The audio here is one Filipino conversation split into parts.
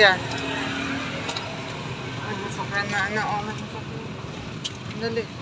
sasakyan. May sasakyan na ano, oh. Dali.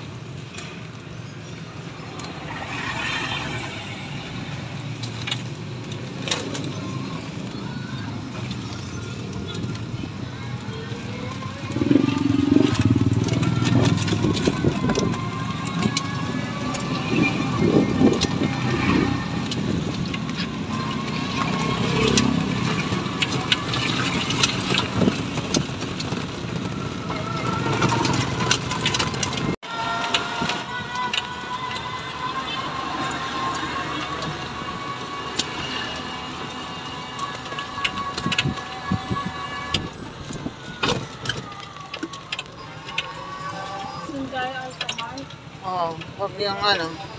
Sunday ay kamay. Oo, oh, wag yung ano.